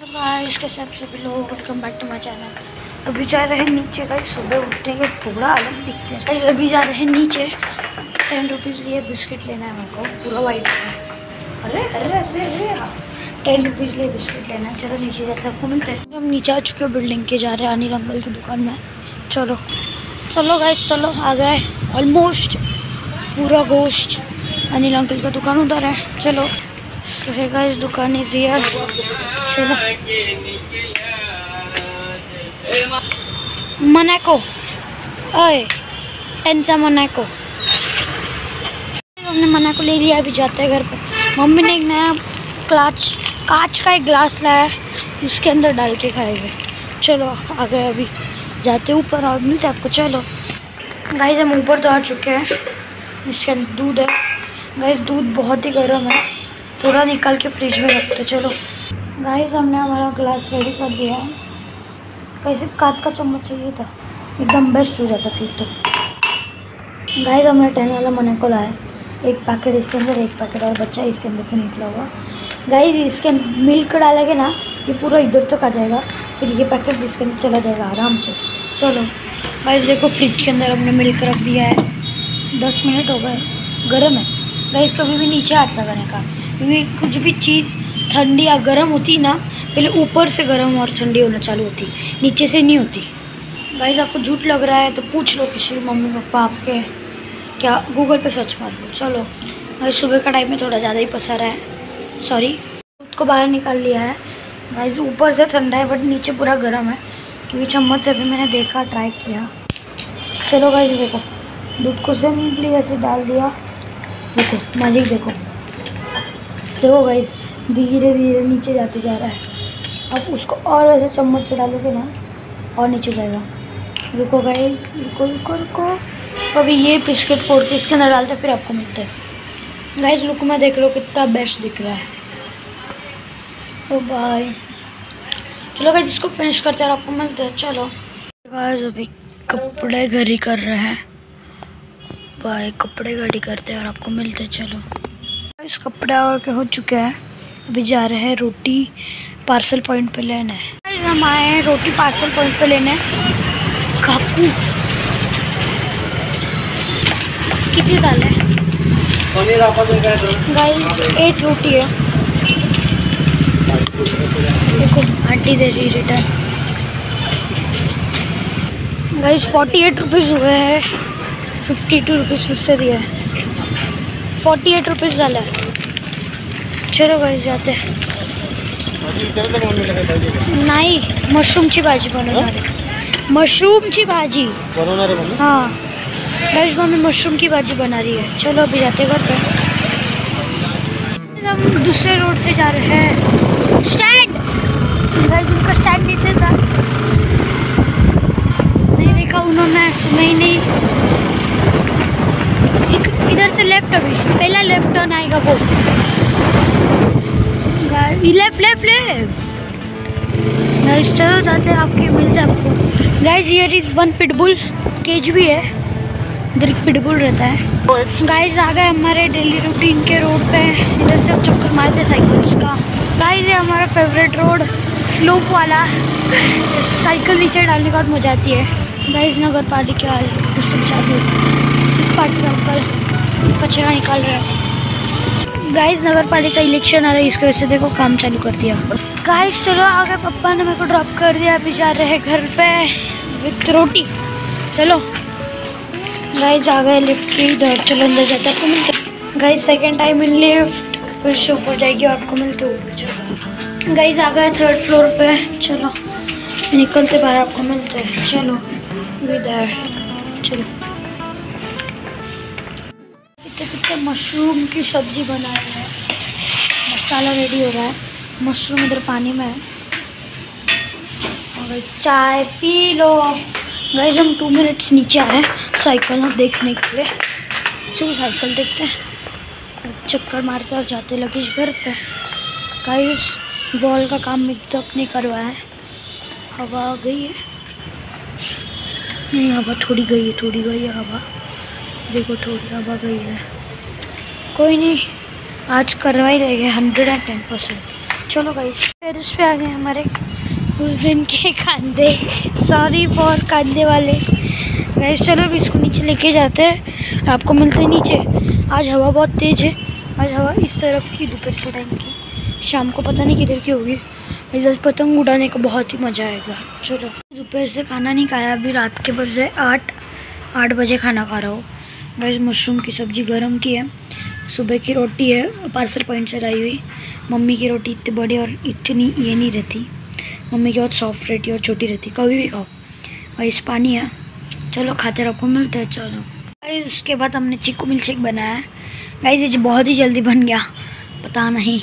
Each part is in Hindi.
गाइस के सब सभी लोग? Welcome back to my channel अभी जा रहे हैं नीचे गाइस सुबह उठने के थोड़ा अलग दिखते हैं। गाइस अभी जा रहे हैं नीचे। टेन रुपीज़ लिए बिस्किट लेना है मेरे को, पूरा वाइट है। अरे अरे अरे अरे हाँ। टेन रुपीज़ लिए बिस्किट लेना है। चलो नीचे जाते हैं आपको मिलते हैं। हम नीचे आ चुके हैं बिल्डिंग के, जा रहे हैं अनिल अंकल की दुकान में। चलो। चलो गाइस चलो, आ गए। ऑलमोस्ट पूरा गोश्त अनिल अंकल का दुकान उधर है। चलो। रहेगा इस दुकान इज़ हियर चलो। मनाको ओए टेंसा मनाको हमने मनाको ले लिया, अभी जाते हैं घर पर मम्मी ने एक नया क्लाच, कांच का एक ग्लास लाया उसके अंदर डाल के खाएँगे। चलो आ गए अभी जाते ऊपर और मिलते आपको। चलो। गाइस हम ऊपर तो आ चुके हैं। इसके अंदर दूध है। गाइस दूध बहुत ही गर्म है। थोड़ा निकाल के फ्रिज में रखते चलो। गाइस हमने हमारा ग्लास रेडी कर दिया है। कैसे कांच का चम्मच चाहिए था। एकदम बेस्ट हो जाता सीट तो। गाइस हमने टेन वाला मने को लाया एक पैकेट इसके अंदर, एक पैकेट और बच्चा इसके अंदर से निकला हुआ। गाइस इसके मिल्क डालेंगे ना, ये पूरा इधर तक आ जाएगा। फिर ये पैकेट इसके अंदर चला जाएगा आराम से। चलो। गाइस देखो फ्रिज के अंदर हमने मिल्क रख दिया है। दस मिनट हो गए। गर्म है। गाइस कभी भी नीचे हाथ लगाने का। क्योंकि कुछ भी चीज़ ठंडी या गर्म होती ना, पहले ऊपर से गर्म और ठंडी होना चालू होती, नीचे से नहीं होती। गाइज़ आपको झूठ लग रहा है तो पूछ लो किसी मम्मी, पापा आपके। क्या गूगल पे सर्च मार लो। चलो गाइस सुबह का टाइम में थोड़ा ज़्यादा ही पसा रहा है। सॉरी दूध को बाहर निकाल लिया है। गाइस ऊपर से ठंडा है बट नीचे पूरा गर्म है, क्योंकि चम्मच से भी मैंने देखा ट्राई किया। चलो गाइस देखो, दूध को सिंपली ऐसे डाल दिया। देखो मैजिक देखो। देखो गाइस धीरे धीरे नीचे जाते जा रहा है। अब उसको और ऐसे चम्मच से डालोगे ना, और नीचे जाएगा। रुको गाइस रुको रुको रुको। अभी ये बिस्किट फोड़ के इसके अंदर डालते फिर आपको मिलते हैं। गाइस लुक में देख लो कितना बेस्ट दिख रहा है। ओ बाय चलो गाइस इसको फिनिश करते हैं और आपको मिलते हैं। चलो। गाइस अभी कपड़े घड़ी कर रहे हैं। बाय कपड़े घड़ी करते हैं और आपको मिलते हैं। चलो। इस कपड़े और के हो चुके हैं? अभी जा रहे हैं रोटी पार्सल पॉइंट पे लेना। है हम आए हैं रोटी पार्सल पॉइंट पे लेने। काकू। कितनी दाल है? गाइस एट रोटी है। देखो, आंटी दे रही return guys forty eight rupees हुए हैं। फिफ्टी टू रुपीज़ फिर से दिया है। फोर्टी एट रुपीज़ झाला है। चलो गाइस जाते हैं। नाही मशरूमची भाजी बनवणार आहे मशरूमची भाजी? बनवणार आहे मम्मी हाँ। गाइस मम्मी मशरूम की भाजी बना रही है। चलो अभी जाते घर पे। हम दूसरे रोड से जा रहे हैं। स्टैंड गाइस उनका स्टैंड नीचे था। नहीं देखा उन्होंने सुना ही नहीं। एक इधर से लेफ़्ट अभी पहला लेफ़्ट टर्न आएगा वो। लेफ़्ट लेफ़्ट लेफ़्ट चलो जाते हैं आपके, मिलते हैं आपको। Guys here is one pitbull cage भी है। इधर पिटबुल रहता है। गाइस आ गए हमारे डेली रूटीन के रोड पे। इधर से हम चक्कर मारते साइकिल्स का। गाइस ये हमारा फेवरेट रोड स्लोप वाला। साइकिल नीचे डालने के बाद मज़ा आती है। गाइस नगर पालिका सिस्टम चालू पार्टी अंकल कचरा निकाल रहे हैं। गाइस नगर पालिका इलेक्शन आ रहा है, इसकी वजह से देखो काम चालू कर दिया। गाइस चलो आ गए पापा ने मेरे को ड्रॉप कर दिया, अभी जा रहे हैं घर पे। विथ रोटी। चलो। गाइस आ गए लिफ्ट की इधर, चलो अंदर जाते आपको मिलते guys second time in lift फिर से ऊपर जाएगी आपको मिलते ऊपर गाइस आ गए थर्ड फ्लोर पे, चलो। निकलते बाहर, आपको मिलते चलो विदर चलो। मशरूम की सब्ज़ी बना रहे हैं। मसाला रेडी हो रहा है। मशरूम इधर पानी में है। और चाय पी लो। गैस हम टू मिनट्स नीचे आए साइकिल देखने के लिए। चलो साइकिल देखते हैं। चक्कर मारते और जाते लगे इस घर पे। गाइस वॉल का काम अभी तक नहीं करवाया है। हवा आ गई है। नहीं, हवा थोड़ी गई है, थोड़ी गई है हवा। देखो, थोड़ी हवा गई है। कोई नहीं, आज करवा ही रहेंगे हंड्रेड एंड टेन परसेंट चलो गाइस फिर उस पे आ गए हमारे उस दिन के कांदे। सॉरी फॉर कांदे वाले। गाइस चलो अभी इसको नीचे लेके जाते हैं। आपको मिलते हैं नीचे। आज हवा बहुत तेज़ है। आज हवा इस तरफ़ की, दोपहर के टाइम की। शाम को पता नहीं किधर की होगी। इधर पतंग उड़ाने का बहुत ही मज़ा आएगा। चलो, दोपहर से खाना नहीं खाया, अभी रात के बजे आठ। आठ बजे खाना खा रहा हूँ। गाइस मशरूम की सब्ज़ी गर्म की है। सुबह की रोटी है पार्सल पॉइंट से लाई हुई। मम्मी की रोटी इतनी बड़ी और इतनी ये नहीं रहती। मम्मी की बहुत सॉफ्ट रहती और छोटी रहती। कभी भी खाओ। और इस पानी है। चलो खाते आपको मिलते हैं, चलो। गाइज़ उसके बाद हमने चिक्कू मिल्क शेक बनाया। है गाइस ये बहुत ही जल्दी बन गया। पता नहीं।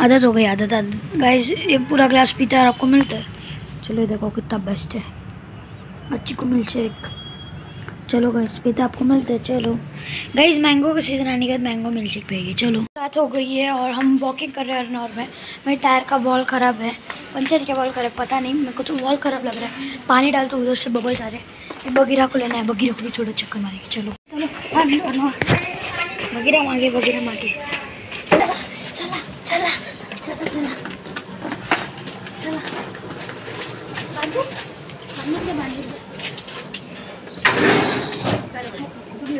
आदत हो गई, आदत आदत। गाइज़ ये पूरा ग्लास पीता है और आपको मिलता है। चलो देखो कितना बेस्ट है। अच्छी को मिल्क शेक चलो गाइस पे तो आपको मिलते हैं, चलो। गाइस मैंगो का सीज़न आने के बाद मैंगो मिल्क शेक पिएगी चलो। रात हो गई है और हम वॉकिंग कर रहे हैं अर्नौर में। मेरे टायर का बॉल ख़राब है। पंचर क्या बॉल ख़राब पता नहीं। मेरे को तो बॉल ख़राब लग रहा है। पानी डाल तो उधर से बबल आ रहे हैं। बगीरा को लेना है, बगीरा को भी थोड़ा चक्कर मारेगी, चलो। चलो बगीरा मांगे बगीरा मांगे। चला चला चला चला चला। चला। बांधो बांधो।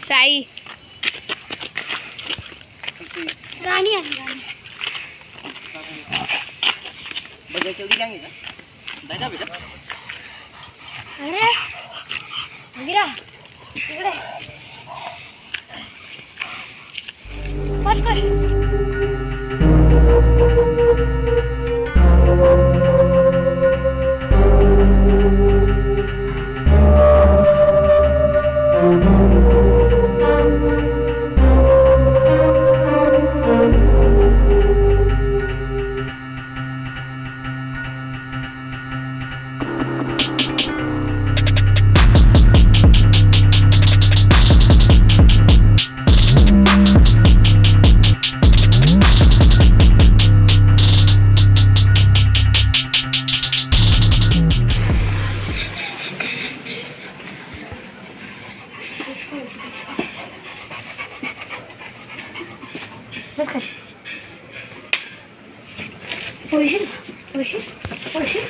साई राणी आली राणी अरे बघिरा इकडे पाच कर बस कर ओळशील ओळशील ओळशील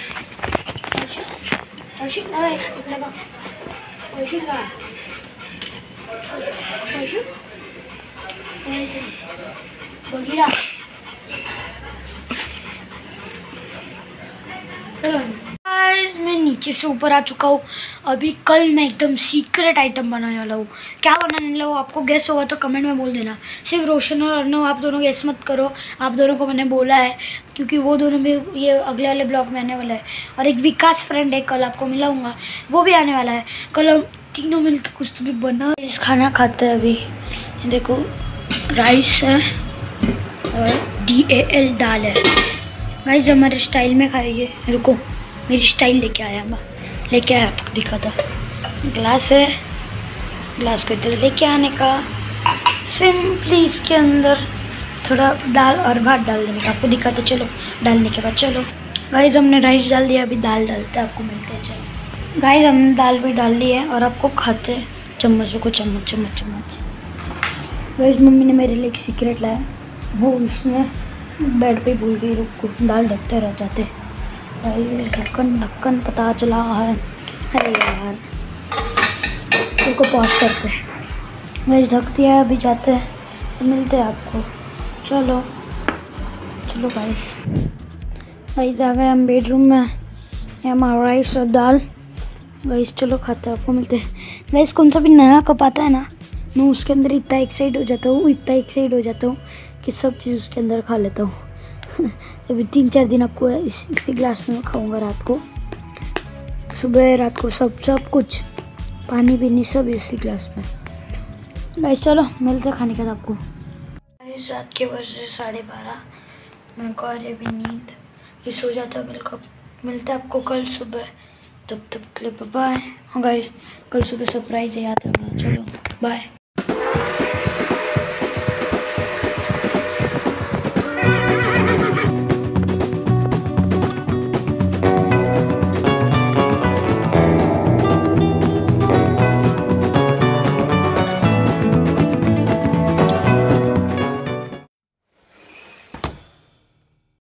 ओळशील ओळशील नाही इकडे बघ ओळशील का ओळशील ओळशील बघिरा चलो Guys, मैं नीचे से ऊपर आ चुका हूँ। अभी कल मैं एकदम सीक्रेट आइटम बनाने वाला हूँ। क्या बनाने वाला हूँ? आपको गैस होगा तो कमेंट में बोल देना। सिर्फ़ रोशन और अर्नव, आप दोनों गैस मत करो। आप दोनों को मैंने बोला है, क्योंकि वो दोनों भी ये अगले वाले ब्लॉग में आने वाला है। और एक विकास फ्रेंड है, कल आपको मिलाऊँगा। वो भी आने वाला है। कल हम तीनों मिल के कुछ तो भी बना खाना खाते हैं अभी। देखो राइस है और डी ए एल दाल है। गाइस हमारे स्टाइल में खाइए। रुको, मेरी स्टाइल लेके आया मैं लेके आया। आपको दिखा था ग्लास है। ग्लास को इधर लेके आने का। सिंपली इसके अंदर थोड़ा दाल और भात डाल देने का। आपको दिखाते चलो, डालने के बाद चलो। गाइस हमने राइस डाल दिया, अभी दाल डालते हैं। आपको मिलते हैं, चलो। गाइस हमने दाल भी डाल ली है और आपको खाते चम्मचों को चम्मच चम्मच चम्मच। गाइज़ मम्मी ने मेरे लिए एक सीक्रेट लाया। वो उसमें बेड पे भूल गई। रुक को दाल ढकते रह जाते। ढक्कन ढक्कन पता चला है। अरे यार उसको पॉज करते हैं। ढक दिया है, अभी जाते हैं। मिलते हैं आपको। चलो चलो गाइस गाइस आ गए हम बेडरूम में। ये हमारा राइस और दाल। गाइस चलो खाते हैं, आपको मिलते हैं। गाइस कौन सा भी नया कप आता है ना, मैं उसके अंदर इतना एक्साइट हो जाता हूँ, इतना एक्साइट हो जाता हूँ कि सब चीज़ उसके अंदर खा लेता हूँ। अभी तीन चार दिन आपको इस, इसी ग्लास में खाऊँगा रात को। सुबह रात को सब सब कुछ पानी पीनी सब इसी ग्लास में। गाइस चलो मिलते खाने के बाद आपको। गाइस रात के बज रहे साढ़े बारह। मैं को आ रही अभी नींद। ये सो जाता मिलकर मिलता है आपको? कल सुबह। तब तक के लिए बाय हाँ गाइस कल सुबह सरप्राइज़ है याद रखना। चलो बाय